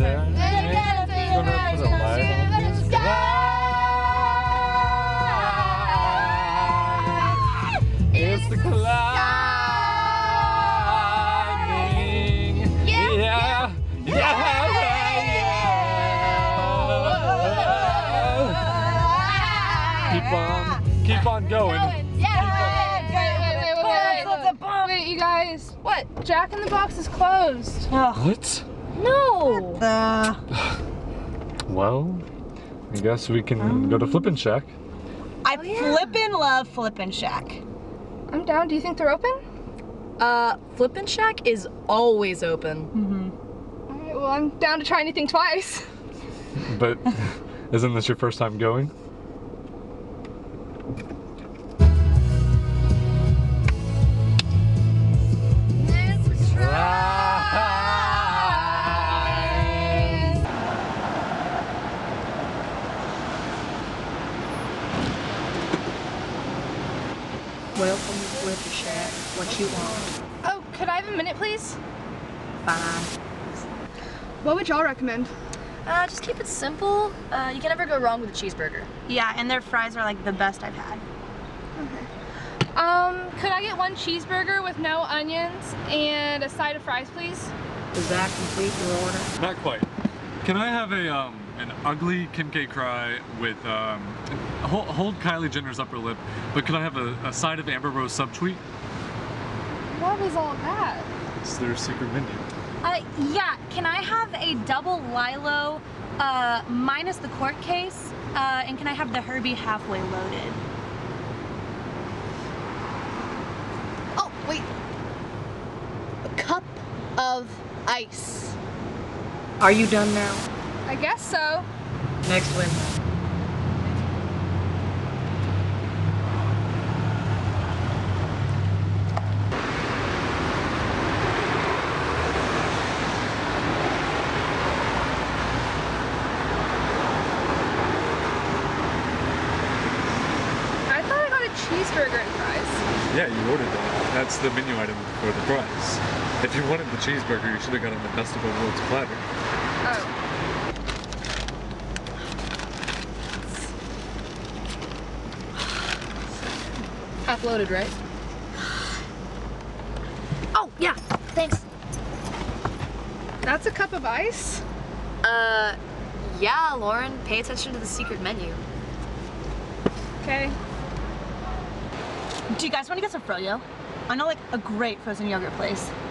the. It's the climbing. Yeah, yeah, yeah. yeah. Keep on, keep on going. Wait, you guys. What? Jack in the Box is closed. Oh, What? No. uh, Well, I guess we can go to Flippin' Shack. I flippin' love Flippin' Shack. I'm down. Do you think they're open? Uh, Flippin' Shack is always open. Mm-hmm. Alright, well, I'm down to try anything twice. But isn't this your first time going? Welcome to Flippin' Shack. What you want? Oh, could I have a minute, please? Fine. What would y'all recommend? Uh, just keep it simple. Uh, you can never go wrong with a cheeseburger. Yeah, and their fries are like the best I've had. Um, could I get one cheeseburger with no onions and a side of fries, please? Does that complete your order? Not quite. Can I have a um an ugly Kim K cry with um hold, hold Kylie Jenner's upper lip, but could I have a, a side of Amber Rose subtweet? What was all that? It's their secret menu. Uh, yeah, can I have a double Lilo uh, minus the court case? Uh, and can I have the Herbie halfway loaded? Oh, wait. A cup of ice. Are you done now? I guess so. Next win. I thought I got a cheeseburger and fries. Yeah, you ordered that. That's the menu item for the prize. If you wanted the cheeseburger, you should have gotten the best of both worlds platter. Oh. Half loaded, right? Oh, yeah. Thanks. That's a cup of ice? Uh, yeah, Lauren. Pay attention to the secret menu. Okay. Do you guys want to get some froyo? I know like a great frozen yogurt place. Wow!